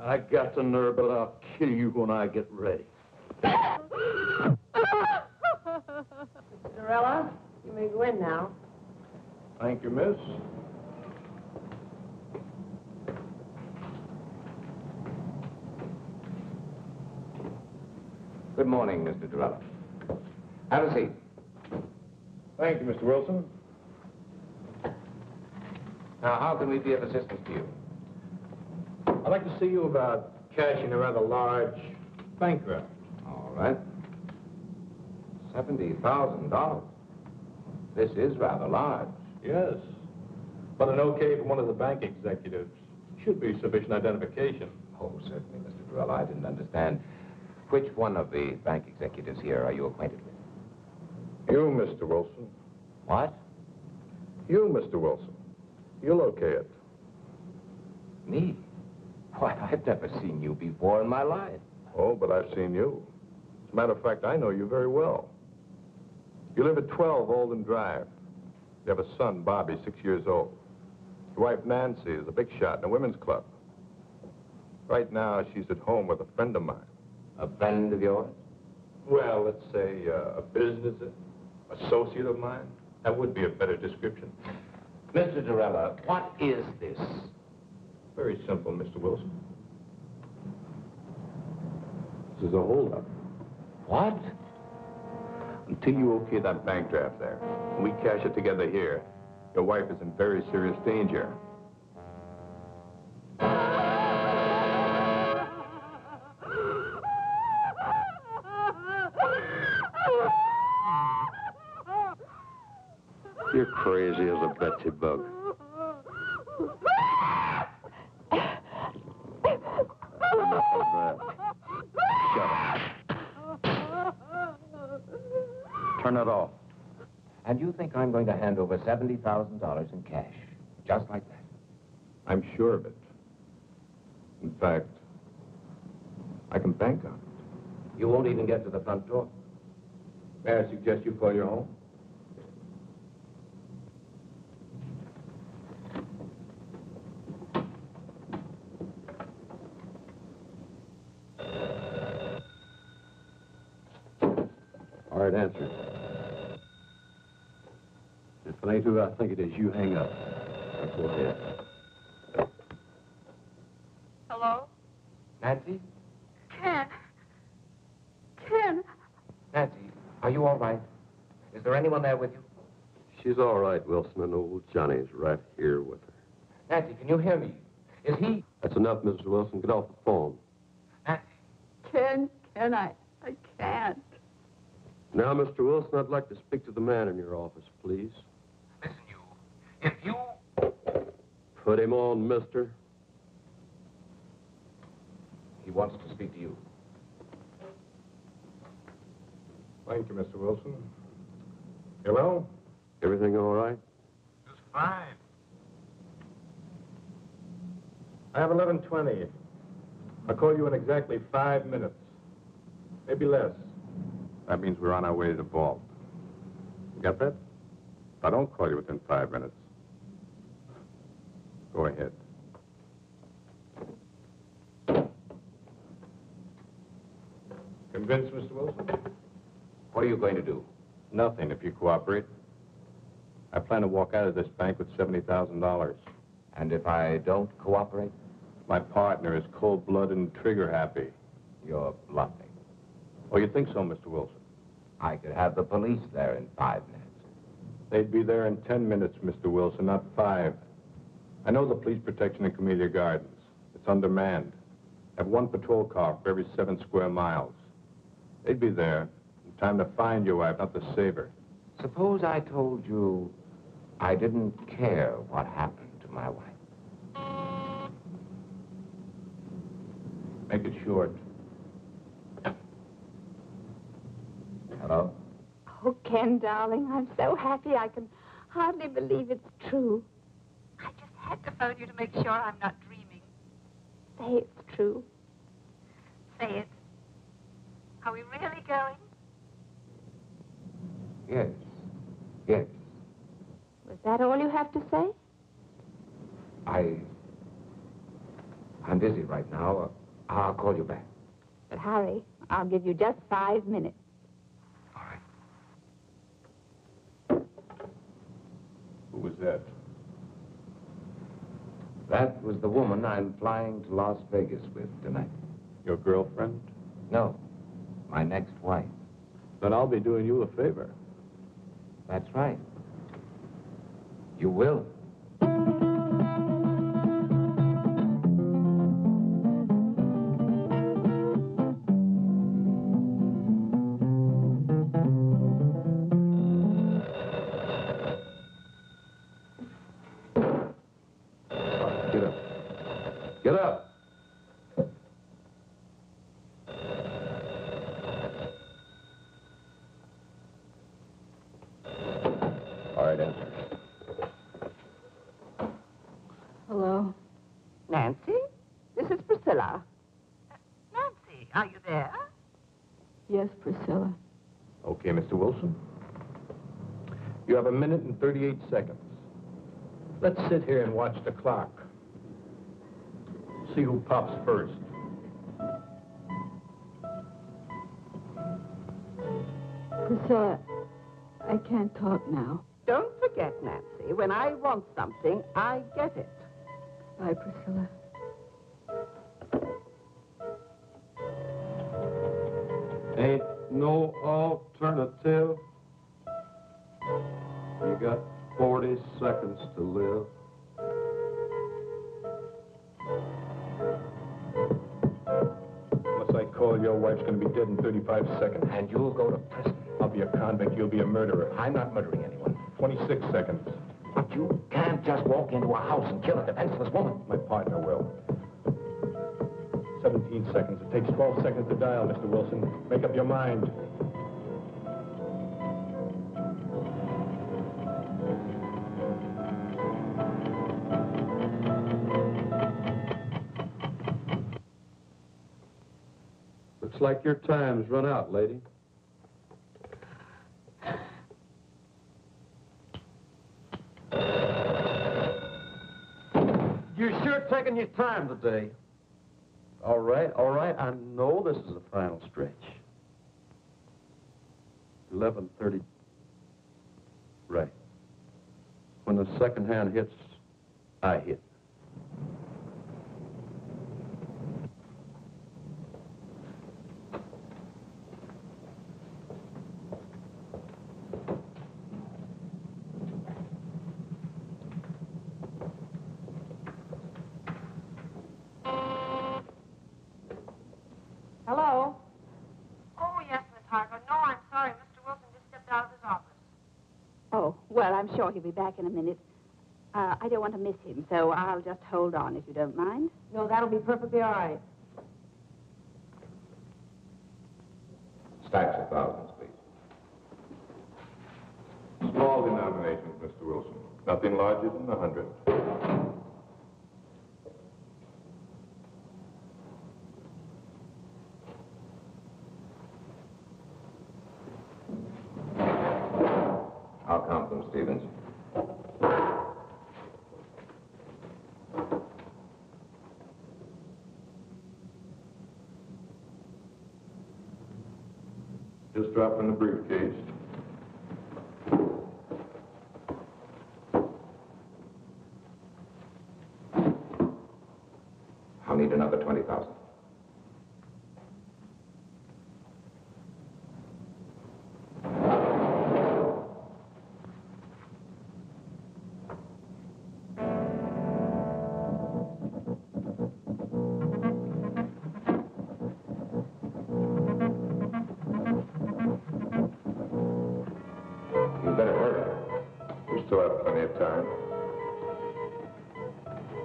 I got the nerve, but I'll kill you when I get ready. Cinderella, you may go in now. Thank you, miss. Good morning, Mr. Dorella. Have a seat. Thank you, Mr. Wilson. Now, how can we be of assistance to you? I'd like to see you about cashing a rather large bank draft. All right. $70,000. This is rather large. Yes. But an okay from one of the bank executives should be sufficient identification. Oh, certainly, Mr. Dorella. I didn't understand. Which one of the bank executives here are you acquainted with? You, Mr. Wilson. What? You, Mr. Wilson. You'll okay it. Me? Why, I've never seen you before in my life. Oh, but I've seen you. As a matter of fact, I know you very well. You live at 12 Olden Drive. You have a son, Bobby, six years old. Your wife, Nancy, is a big shot in a women's club. Right now, she's at home with a friend of mine. A friend of yours? Well, let's say uh, a business associate of mine. That would be a better description. Mr. Dorella, what is this? Very simple, Mr. Wilson. This is a holdup. What? Until you okay that bank draft there, and we cash it together here, your wife is in very serious danger. You're crazy as a Betsy bug. Enough of that. Shut up. Turn it off. And you think I'm going to hand over $70,000 in cash? Just like that? I'm sure of it. In fact, I can bank on it. You won't even get to the front door. May I suggest you call your home? All right, answer. If it ain't who I think it is, you hang up. Now, Go ahead. Hello? Nancy? Ken. Ken. Nancy, are you all right? Is there anyone there with you? She's all right, Wilson, and old Johnny's right here with her. Nancy, can you hear me? Is he... That's enough, Mr. Wilson. Get off the phone. Nancy. Ken, Ken, I, I can't. Now, Mr. Wilson, I'd like to speak to the man in your office, please. Listen, you. If you. Put him on, mister. He wants to speak to you. Thank you, Mr. Wilson. Hello? Everything all right? Just fine. I have 1120. I'll call you in exactly five minutes. Maybe less. That means we're on our way to the vault. You got that? If I don't call you within five minutes, go ahead. Convinced, Mr. Wilson? What are you going to do? Nothing if you cooperate. I plan to walk out of this bank with $70,000. And if I don't cooperate? My partner is cold-blooded and trigger-happy. You're bluffing. Oh, you think so, Mr. Wilson? I could have the police there in five minutes. They'd be there in 10 minutes, Mr. Wilson, not five. I know the police protection in Camellia Gardens. It's undermanned. Have one patrol car for every seven square miles. They'd be there in time to find your wife, not to save her. Suppose I told you I didn't care what happened to my wife. Make it short. Hello? Oh, Ken, darling, I'm so happy I can hardly believe it's true. I had to phone you to make sure I'm not dreaming. Say it's true. Say it. Are we really going? Yes. Yes. Was that all you have to say? I... I'm busy right now. I'll call you back. But hurry. I'll give you just five minutes. All right. Who was that? That was the woman I'm flying to Las Vegas with tonight. Your girlfriend? No, my next wife. Then I'll be doing you a favor. That's right. You will. And 38 seconds. Let's sit here and watch the clock. See who pops first. Priscilla, I can't talk now. Don't forget, Nancy, when I want something, I get it. Bye, Priscilla. Ain't no alternative. 35 seconds. And you'll go to prison. I'll be a convict. You'll be a murderer. I'm not murdering anyone. 26 seconds. But you can't just walk into a house and kill a defenseless woman. My partner will. 17 seconds. It takes 12 seconds to dial, Mr. Wilson. Make up your mind. Looks like your time's run out, lady. You're sure taking your time today. All right, all right. I know this is the final stretch. 11.30. Right. When the second hand hits, I hit. Hello? Oh, yes, Miss Hargrove. No, I'm sorry. Mr. Wilson just stepped out of his office. Oh, well, I'm sure he'll be back in a minute. Uh, I don't want to miss him, so I'll just hold on if you don't mind. No, that'll be perfectly all right. Stacks of thousands, please. Small denominations, Mr. Wilson. Nothing larger than a hundred. Time.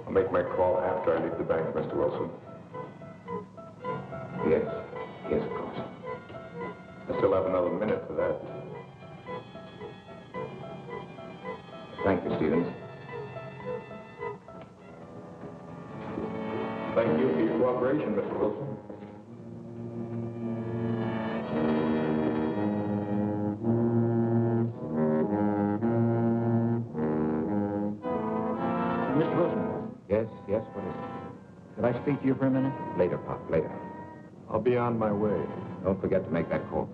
I'll make my call after I leave the bank, Mr. Wilson. Yes, yes, of course. I still have another minute for that. Thank you, Stevens. Thank you for your cooperation, Mr. Wilson. Speak to you for a minute? Later, Pop, later. I'll be on my way. Don't forget to make that call.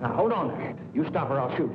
Now, hold on there. You stop or I'll shoot.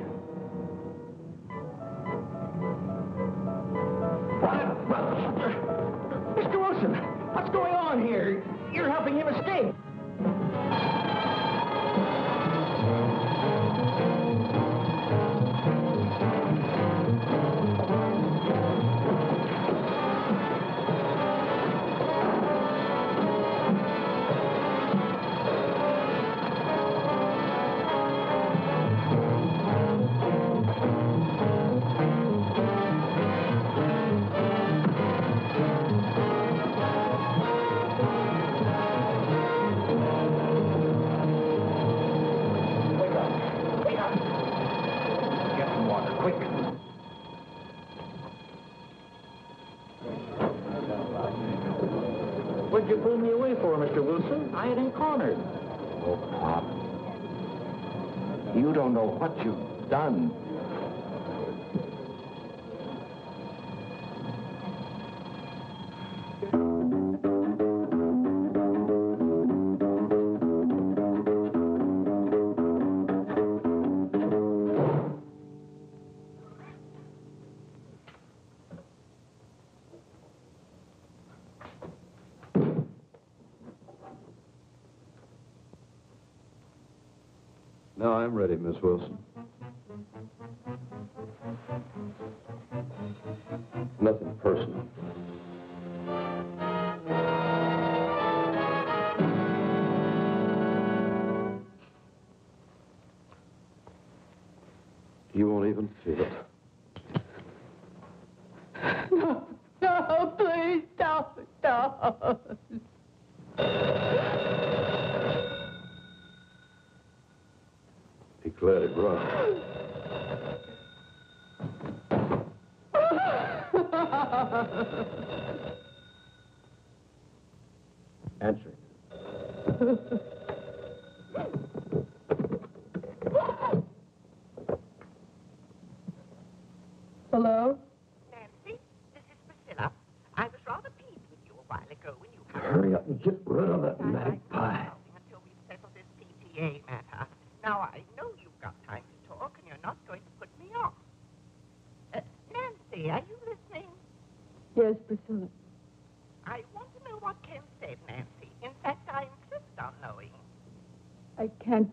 Wilson. Nothing personal.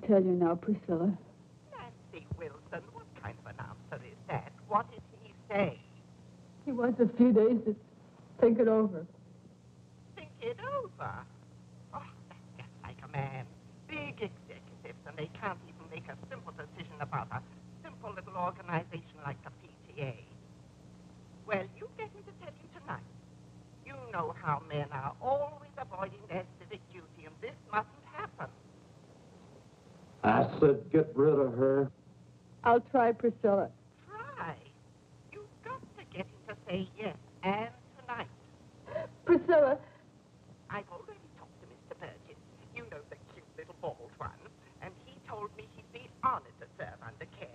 Tell you now, Priscilla. Nancy Wilson, what kind of an answer is that? What did he say? He wants a few days to think it over. Think it over. Oh, that's just like a man. Big executives, and they can't even make a simple decision about a simple little organization like the PTA. Well, you get him to tell you tonight. You know how men are always avoiding their civic duty, and this mustn't happen. I said get rid of her. I'll try, Priscilla. Try. You've got to get him to say yes, and tonight. Priscilla, I've already talked to Mr. Burgess. You know the cute little bald one. And he told me he'd be honored to serve under Ken.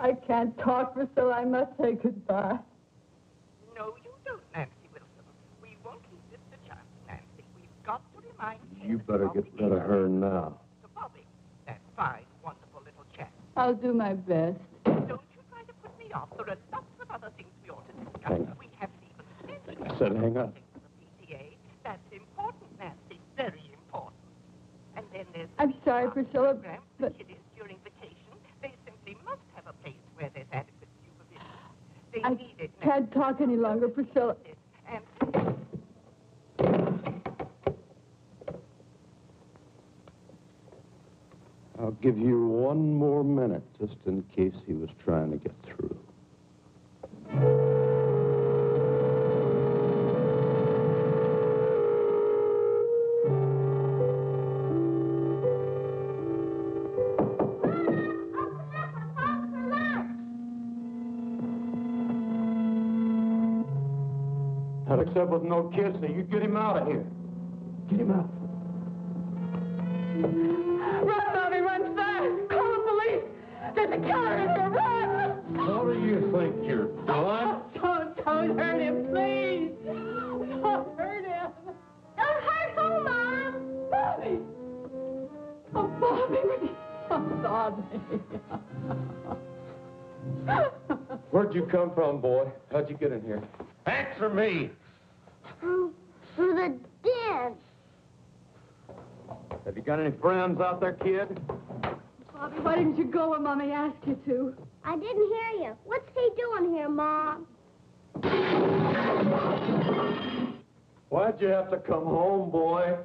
I can't talk, Priscilla. I must say goodbye. No, you don't, Nancy Wilson. We won't leave this to chance, Nancy. We've got to remind Ken You better get rid of her now. to Bobby. That fine, wonderful little chap. I'll do my best. Don't you try to put me off. There are lots of other things we ought to discuss. We haven't even. I said hang up. That's important, Nancy. Very important. And then there's I'm sorry, Priscilla, but kiddies during vacation. They simply must have a place where there's adequate supervision. They I need it now. can't talk any longer, Priscilla. And I'll give you one more minute just in case he was trying to get through. Except with no kiss, so you get him out of here. Get him out. From, boy? How'd you get in here? Answer me! Through, through the den. Have you got any friends out there, kid? Bobby, why didn't you go when Mommy asked you to? I didn't hear you. What's he doing here, Mom? Why'd you have to come home, boy?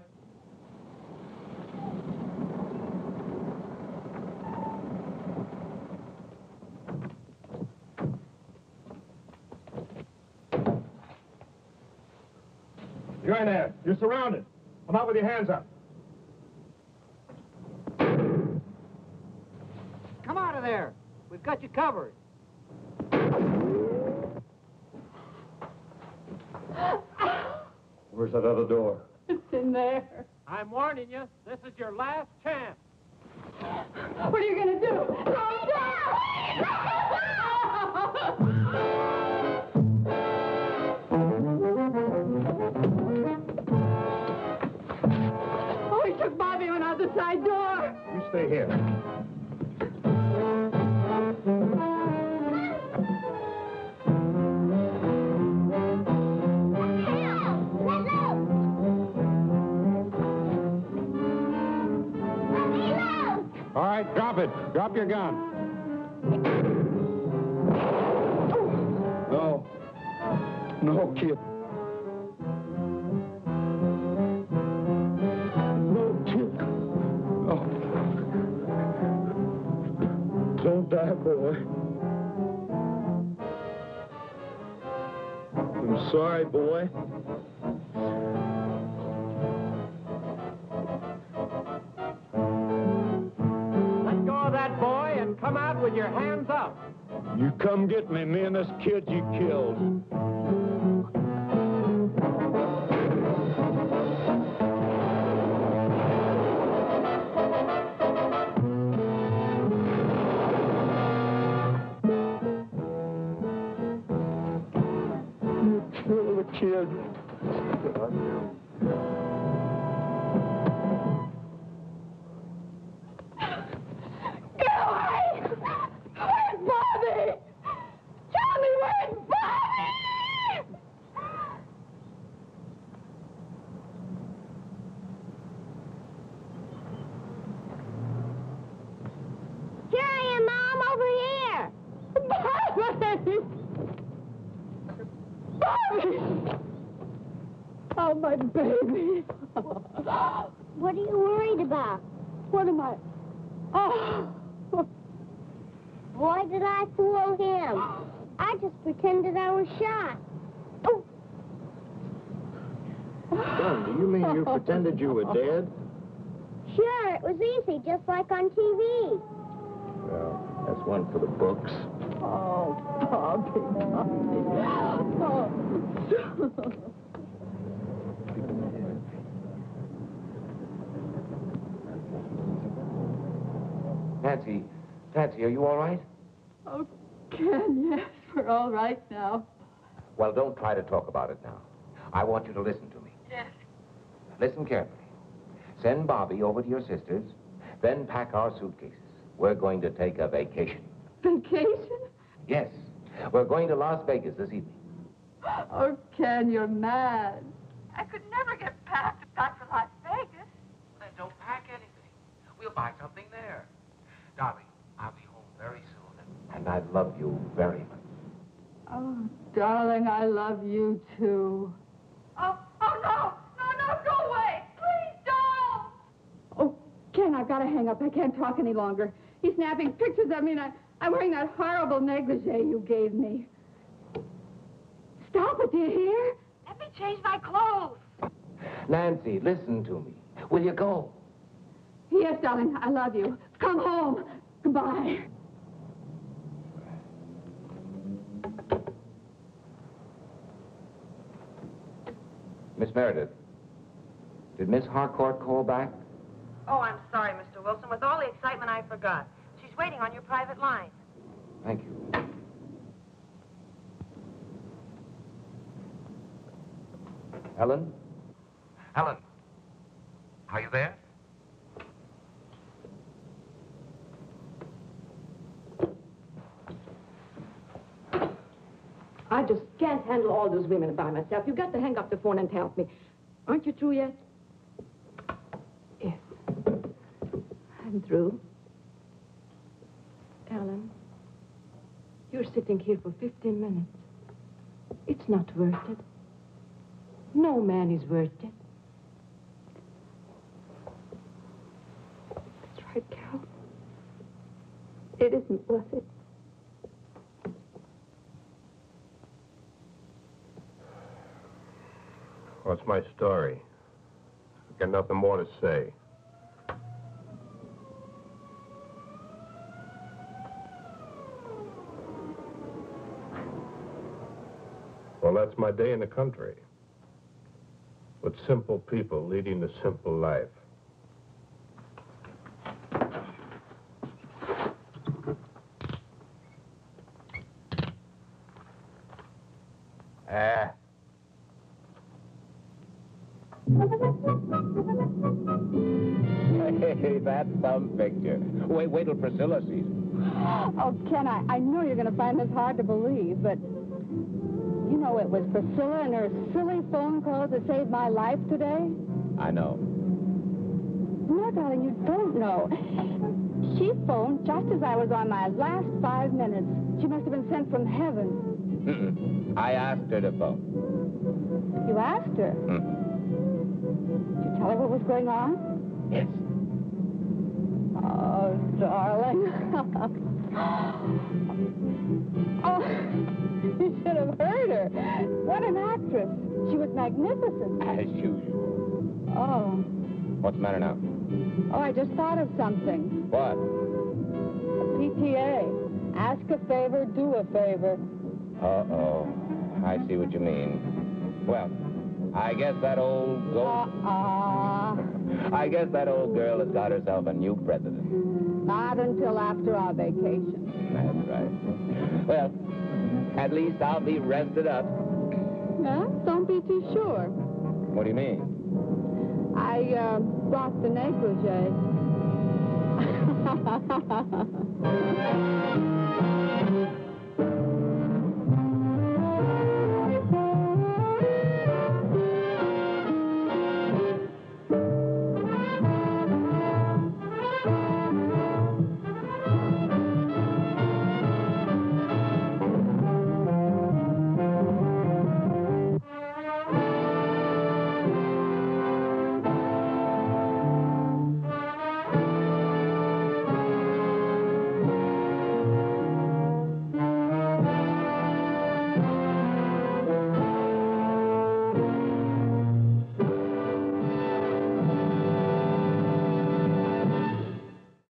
You're in there. You're surrounded. Come out with your hands up. Come out of there. We've got you covered. Where's that other door? It's in there. I'm warning you, this is your last chance. What are you going to do? Calm Oh, stay here. All right, drop it. Drop your gun. No. No, kid. Sorry, boy. Let go of that boy and come out with your hands up. You come get me, me and this kid you killed. One for the books. Oh, Bobby, Bobby. Oh. Nancy, Nancy, are you all right? Oh, Ken, yes, we're all right now. Well, don't try to talk about it now. I want you to listen to me. Yes. Listen carefully. Send Bobby over to your sister's, then pack our suitcases. We're going to take a vacation. Vacation? Yes, we're going to Las Vegas this evening. Oh, Ken, you're mad. I could never get packed back for Las Vegas. Then don't pack anything. We'll buy something there. Darling, I'll be home very soon. And I love you very much. Oh, darling, I love you too. Oh, oh no! No, no, go away! Please don't! Oh, Ken, I've got to hang up. I can't talk any longer. He's snapping pictures of me, and I, I'm wearing that horrible negligee you gave me. Stop it, do you hear? Let me change my clothes. Nancy, listen to me. Will you go? Yes, darling, I love you. Come home. Goodbye. Miss Meredith, did Miss Harcourt call back? Oh, I'm sorry, Mr. Wilson. With all the excitement, I forgot. She's waiting on your private line. Thank you. Ellen? Ellen, are you there? I just can't handle all those women by myself. You've got to hang up the phone and help me. Aren't you through yet? I'm through. Ellen, you're sitting here for 15 minutes. It's not worth it. No man is worth it. That's right, Carol. It isn't worth it. What's my story? I've got nothing more to say. Well, that's my day in the country. With simple people leading a simple life. Ah. Hey, that's some picture. Wait, wait till Priscilla sees it. Oh, Ken, I, I know you're going to find this hard to believe, but you know it was Priscilla and her silly phone calls that saved my life today? I know. No, darling, you don't know. She phoned just as I was on my last five minutes. She must have been sent from heaven. Mm-mm. I asked her to phone. You asked her. Mm. Did you tell her what was going on? Yes. Oh, darling. oh, you should have heard her. What an actress. She was magnificent. As usual. Oh. What's the matter now? Oh, I just thought of something. What? A PTA. Ask a favor, do a favor. Uh-oh. I see what you mean. Well, I guess that old. Uh-uh. I guess that old girl has got herself a new president. Not until after our vacation. That's right. Well, at least I'll be rested up. Huh? Don't be too sure. What do you mean? I, uh, brought the negligee.